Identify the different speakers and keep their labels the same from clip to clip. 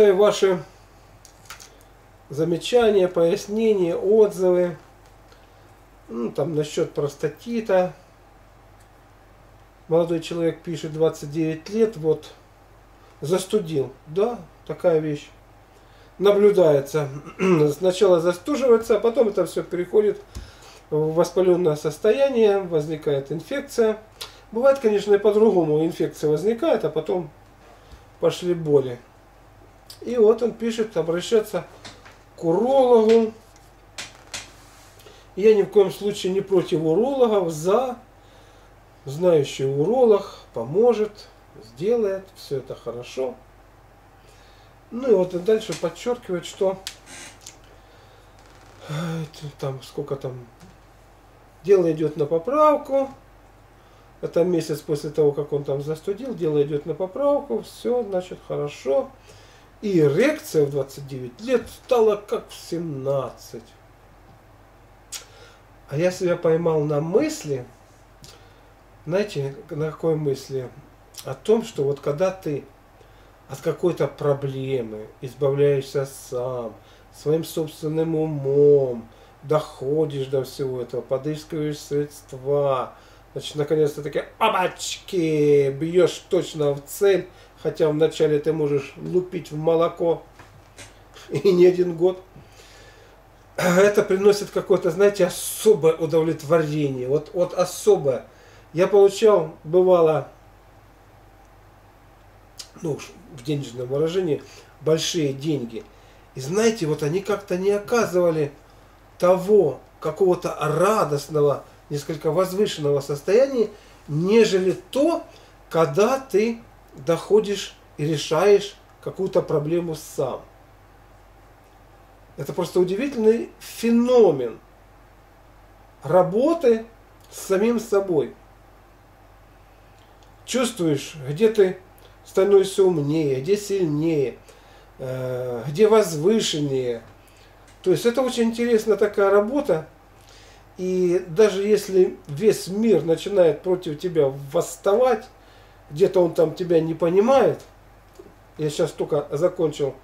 Speaker 1: читаю ваши замечания, пояснения, отзывы. Ну, там насчет простатита. Молодой человек пишет 29 лет, вот застудил. Да, такая вещь. Наблюдается. Сначала застуживается, а потом это все переходит в воспаленное состояние, возникает инфекция. Бывает, конечно, и по-другому. Инфекция возникает, а потом пошли боли. И вот он пишет обращаться к урологу. Я ни в коем случае не против урологов, за. Знающий уролог поможет, сделает, все это хорошо. Ну и вот и дальше подчеркивает, что там сколько там дело идет на поправку. Это месяц после того, как он там застудил, дело идет на поправку, все, значит, хорошо. И эрекция в 29 лет стала как в 17. А я себя поймал на мысли, знаете, на какой мысли? О том, что вот когда ты от какой-то проблемы избавляешься сам, своим собственным умом, доходишь до всего этого, подыскиваешь средства, значит, наконец-то такие обачки, бьешь точно в цель, хотя вначале ты можешь лупить в молоко и не один год. Это приносит какое-то, знаете, особое удовлетворение. Вот, вот особое. Я получал, бывало, ну, в денежном выражении, большие деньги. И знаете, вот они как-то не оказывали того какого-то радостного, несколько возвышенного состояния, нежели то, когда ты доходишь и решаешь какую-то проблему сам. Это просто удивительный феномен работы с самим собой. Чувствуешь, где ты становишься умнее, где сильнее, э, где возвышеннее. То есть это очень интересная такая работа. И даже если весь мир начинает против тебя восставать, где-то он там тебя не понимает. Я сейчас только закончил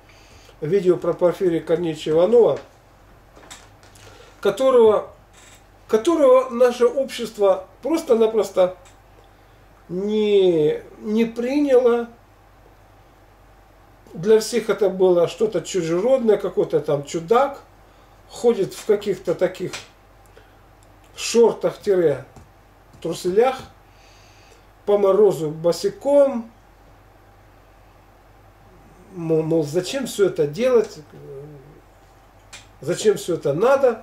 Speaker 1: видео про Порфирия Корнеевича Иванова, которого, которого наше общество просто-напросто не, не приняло. Для всех это было что-то чужеродное, какой-то там чудак, ходит в каких-то таких шортах-труселях – по морозу босиком, мол, мол, зачем все это делать, зачем все это надо.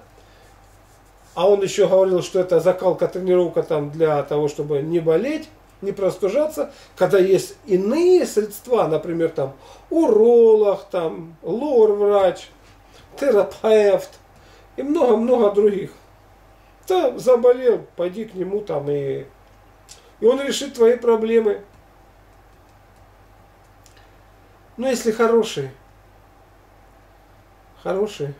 Speaker 1: А он еще говорил, что это закалка, тренировка там для того, чтобы не болеть, не простужаться, когда есть иные средства, например, там уролог, там лор-врач, терапевт и много-много других. Да, заболел, пойди к нему там и и он решит твои проблемы. Ну, если хороший, хороший,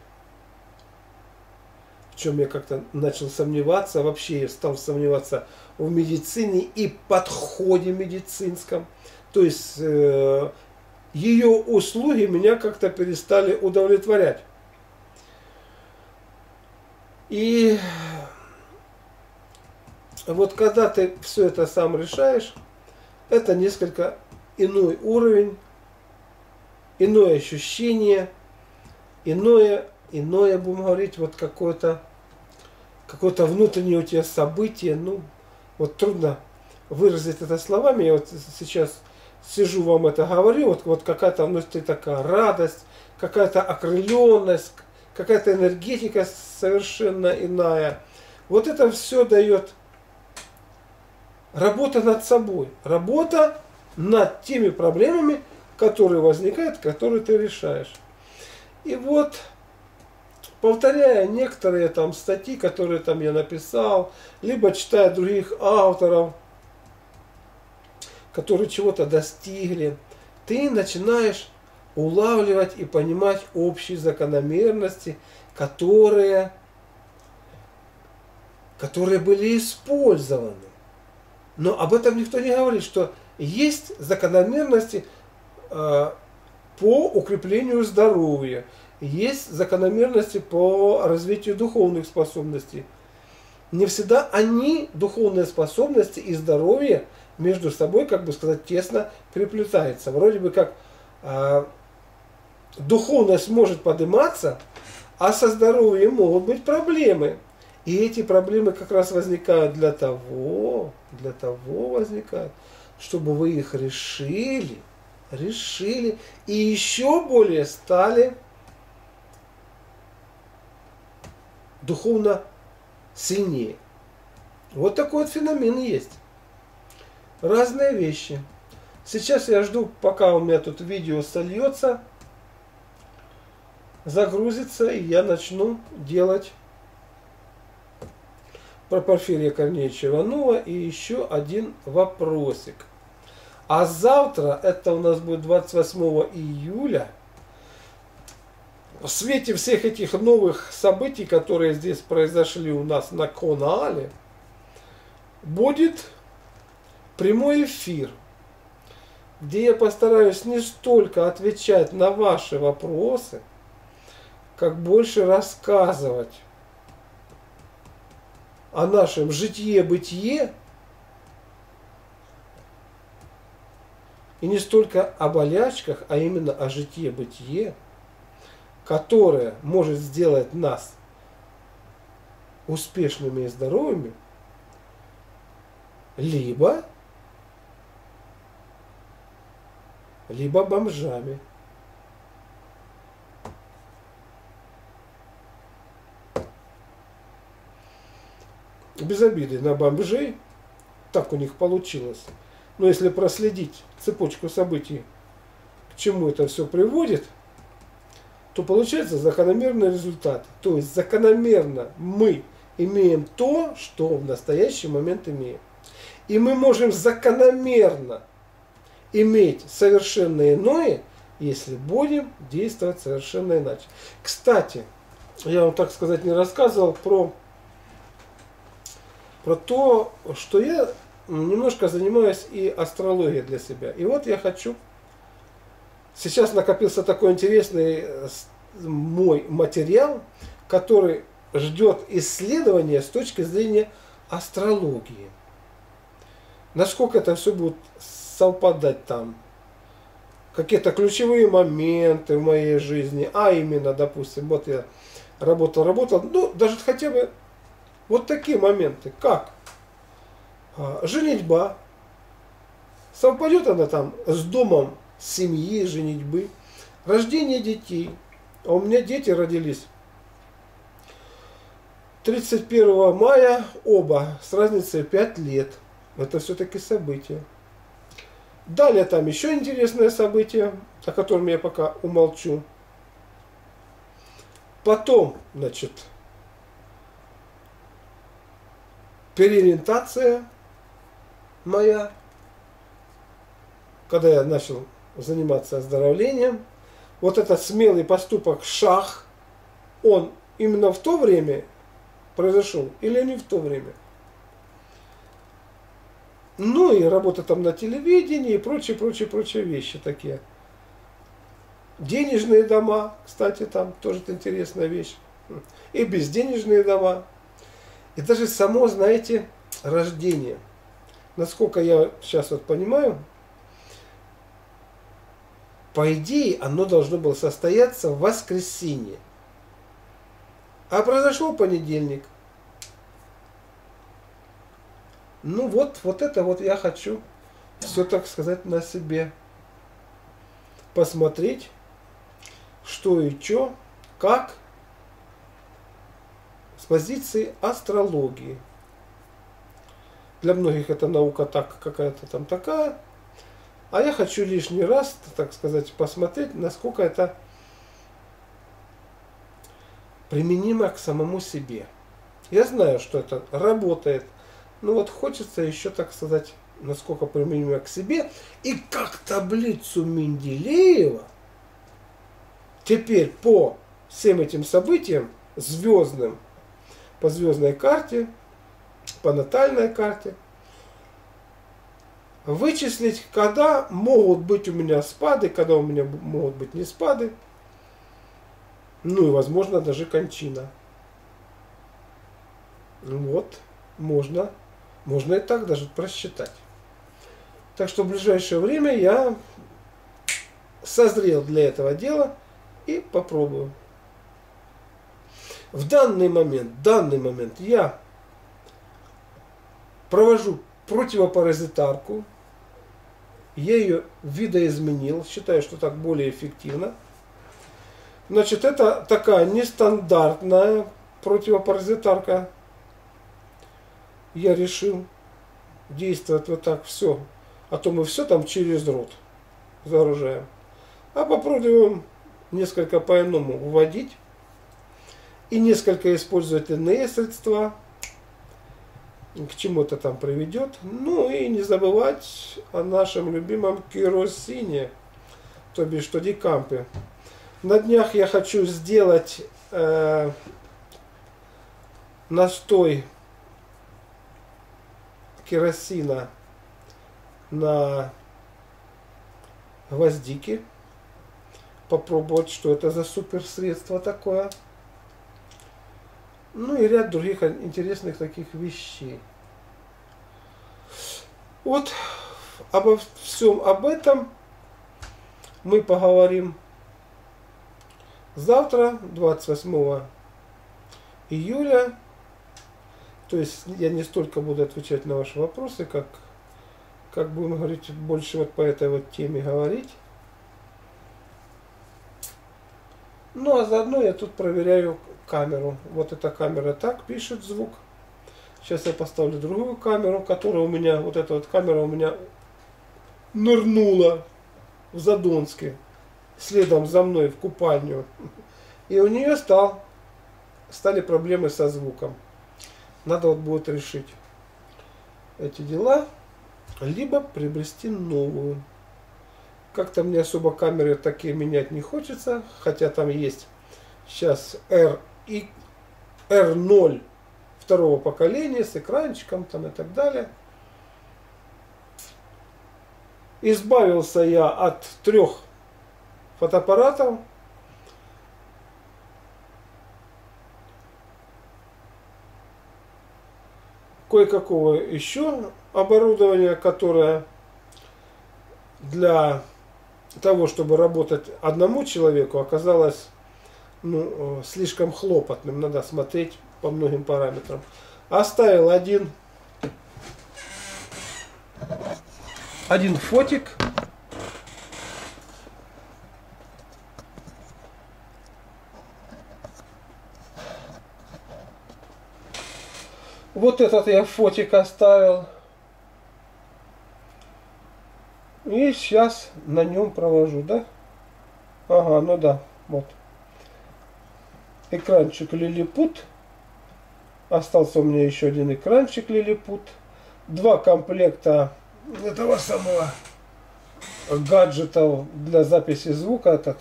Speaker 1: в чем я как-то начал сомневаться, вообще я стал сомневаться в медицине и подходе медицинском. То есть э, ее услуги меня как-то перестали удовлетворять. И вот когда ты все это сам решаешь, это несколько иной уровень, иное ощущение, иное, иное, будем говорить, вот какое-то какое-то внутреннее у тебя событие, ну, вот трудно выразить это словами, я вот сейчас сижу вам это говорю, вот, вот какая-то внутри такая радость, какая-то окрыленность, какая-то энергетика совершенно иная. Вот это все дает работа над собой, работа над теми проблемами, которые возникают, которые ты решаешь. И вот, повторяя некоторые там статьи, которые там я написал, либо читая других авторов, которые чего-то достигли, ты начинаешь улавливать и понимать общие закономерности, которые, которые были использованы. Но об этом никто не говорит, что есть закономерности, э, по укреплению здоровья, есть закономерности по развитию духовных способностей. Не всегда они, духовные способности и здоровье, между собой, как бы сказать, тесно переплетаются. Вроде бы как э, духовность может подниматься, а со здоровьем могут быть проблемы. И эти проблемы как раз возникают для того, для того возникают, чтобы вы их решили, решили и еще более стали духовно сильнее. Вот такой вот феномен есть. Разные вещи. Сейчас я жду, пока у меня тут видео сольется, загрузится, и я начну делать про Порфирия Корнеевича Иванова и еще один вопросик. А завтра, это у нас будет 28 июля, в свете всех этих новых событий, которые здесь произошли у нас на канале, будет прямой эфир, где я постараюсь не столько отвечать на ваши вопросы, как больше рассказывать о нашем житье-бытие и не столько о болячках, а именно о житье-бытие, которое может сделать нас успешными и здоровыми, либо, либо бомжами. Без обиды на бомжей, так у них получилось. Но если проследить цепочку событий, к чему это все приводит, то получается закономерный результат. То есть закономерно мы имеем то, что в настоящий момент имеем. И мы можем закономерно иметь совершенно иное, если будем действовать совершенно иначе. Кстати, я вам так сказать не рассказывал про про то, что я немножко занимаюсь и астрологией для себя. И вот я хочу... Сейчас накопился такой интересный э, мой материал, который ждет исследования с точки зрения астрологии. Насколько это все будет совпадать там. Какие-то ключевые моменты в моей жизни, а именно, допустим, вот я работал, работал, ну, даже хотя бы вот такие моменты, как а, женитьба, совпадет она там с домом семьи, женитьбы, рождение детей. А у меня дети родились 31 мая оба с разницей 5 лет. Это все-таки событие. Далее там еще интересное событие, о котором я пока умолчу. Потом, значит, переориентация моя, когда я начал заниматься оздоровлением, вот этот смелый поступок шах, он именно в то время произошел или не в то время. Ну и работа там на телевидении и прочие, прочие, прочие вещи такие. Денежные дома, кстати, там тоже интересная вещь. И безденежные дома. И даже само, знаете, рождение. Насколько я сейчас вот понимаю, по идее, оно должно было состояться в воскресенье. А произошел понедельник. Ну вот, вот это вот я хочу все, так сказать, на себе посмотреть, что и что, как с позиции астрологии. Для многих это наука так какая-то там такая. А я хочу лишний раз, так сказать, посмотреть, насколько это применимо к самому себе. Я знаю, что это работает, но вот хочется еще, так сказать, насколько применимо к себе. И как таблицу Менделеева теперь по всем этим событиям звездным по звездной карте, по натальной карте, вычислить, когда могут быть у меня спады, когда у меня могут быть не спады, ну и, возможно, даже кончина. Вот, можно, можно и так даже просчитать. Так что в ближайшее время я созрел для этого дела и попробую. В данный момент, данный момент я провожу противопаразитарку. Я ее видоизменил, считаю, что так более эффективно. Значит, это такая нестандартная противопаразитарка. Я решил действовать вот так все. А то мы все там через рот загружаем. А попробуем несколько по-иному вводить. И несколько использовать иные средства. К чему это там приведет. Ну и не забывать о нашем любимом керосине. То бишь, что дикампе. На днях я хочу сделать э, настой керосина на гвоздики. Попробовать, что это за супер средство такое. Ну и ряд других интересных таких вещей. Вот обо всем об этом мы поговорим Завтра, 28 июля, то есть я не столько буду отвечать на ваши вопросы, как, как будем говорить, больше вот по этой вот теме говорить. Ну а заодно я тут проверяю камеру. Вот эта камера так пишет звук. Сейчас я поставлю другую камеру, которая у меня, вот эта вот камера у меня нырнула в Задонске следом за мной в купальню. И у нее стал, стали проблемы со звуком. Надо вот будет решить эти дела, либо приобрести новую. Как-то мне особо камеры такие менять не хочется, хотя там есть сейчас R и R0 второго поколения с экранчиком там и так далее. Избавился я от трех фотоаппаратов. Кое-какого еще оборудования, которое для того, чтобы работать одному человеку, оказалось ну, слишком хлопотным. Надо смотреть по многим параметрам. Оставил один, один фотик Вот этот я фотик оставил. И сейчас на нем провожу, да? Ага, ну да, вот. Экранчик лилипут. Остался у меня еще один экранчик лилипут. Два комплекта этого самого гаджета для записи звука этот.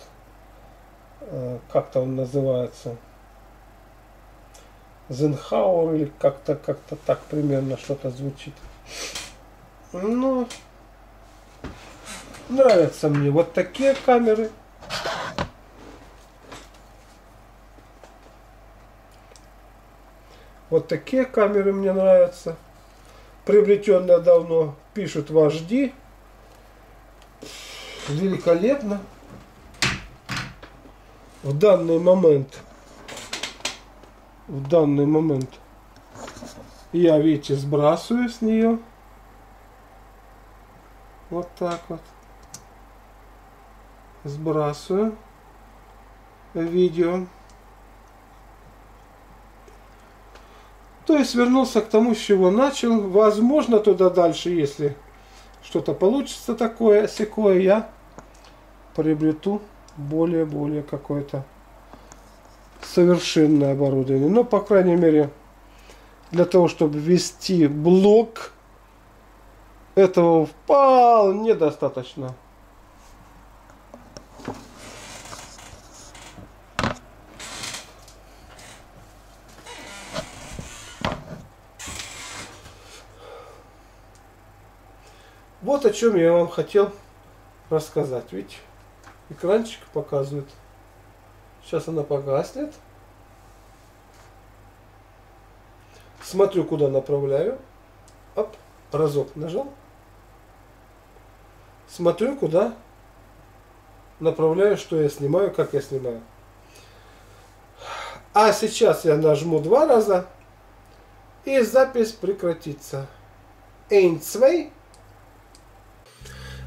Speaker 1: Э, как-то он называется. Зенхауэр или как-то как-то так примерно что-то звучит. Ну, нравятся мне вот такие камеры. Вот такие камеры мне нравятся. Приобретенные давно. Пишут вожди. Великолепно. В данный момент в данный момент я, видите, сбрасываю с нее. Вот так вот. Сбрасываю видео. То есть вернулся к тому, с чего начал. Возможно, туда дальше, если что-то получится такое, секое, я приобрету более-более какое-то совершенное оборудование. Но, по крайней мере, для того, чтобы ввести блок, этого вполне достаточно. Вот о чем я вам хотел рассказать. Видите, экранчик показывает. Сейчас она погаснет. Смотрю, куда направляю. Оп, разок нажал. Смотрю, куда направляю, что я снимаю, как я снимаю. А сейчас я нажму два раза, и запись прекратится. Эйнцвей.